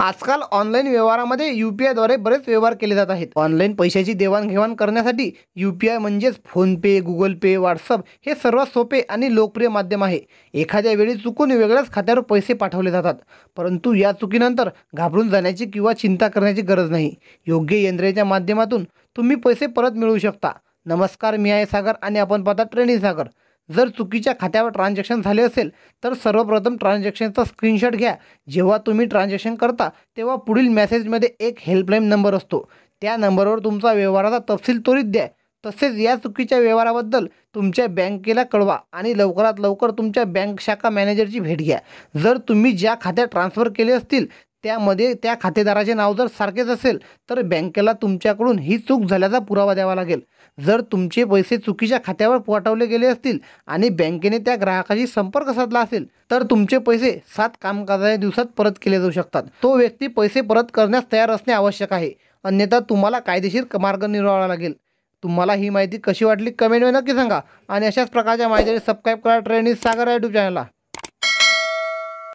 आजकाल ऑनलाईन व्यवहारामध्ये U P आयद्वारे बरेच व्यवहार केले जात आहेत. ऑनलाईन पैशाची देवाणघेवाण करण्यासाठी यू पी आय म्हणजेच फोनपे गुगल पे व्हॉट्सअप हे सर्वात सोपे आणि लोकप्रिय माध्यम आहे. एखाद्या वेळी चुकून वेगळ्याच खात्यावर पैसे पाठवले जातात. परंतु या चुकीनंतर घाबरून जाण्याची किंवा चिंता करण्याची गरज नाही. योग्य यंत्रेच्या माध्यमातून तुम्ही पैसे परत मिळवू शकता. नमस्कार मी आहे सागर आणि आपण पाहता ट्रेनिंग सागर. जर चुकीच्या खात्यावर ट्रान्झॅक्शन झाले असेल तर सर्वप्रथम ट्रान्झॅक्शनचा स्क्रीनशॉट घ्या. जेव्हा तुम्ही ट्रान्झॅक्शन करता तेव्हा पुढील मेसेजमध्ये एक हेल्पलाईन नंबर असतो. त्या नंबरवर तुमचा व्यवहाराचा तपशील त्वरित द्या. तसेच या चुकीच्या व्यवहाराबद्दल तुमच्या बँकेला कळवा आणि लवकरात लवकर तुमच्या बँक शाखा मॅनेजरची भेट घ्या. जर तुम्ही ज्या खात्यात ट्रान्स्फर केले असतील त्यामध्ये त्या खातेदाराचे नाव जर सारखेच असेल तर बँकेला तुमच्याकडून ही चूक झाल्याचा पुरावा द्यावा लागेल. जर तुमचे पैसे चुकीच्या खात्यावर पाठवले गेले असतील आणि बँकेने त्या ग्राहकाशी संपर्क साधला असेल तर तुमचे पैसे सात कामकाजाच्या दिवसात परत केले जाऊ शकतात. तो व्यक्ती पैसे परत करण्यास तयार असणे आवश्यक आहे. अन्यथा तुम्हाला कायदेशीर मार्ग निवडावा लागेल. तुम्हाला ही माहिती कशी वाटली कमेंटमध्ये नक्की सांगा. आणि अशाच प्रकारच्या माहितीसाठी सबस्क्राईब करा ट्रेनिंग सागर यूट्यूब चॅनलला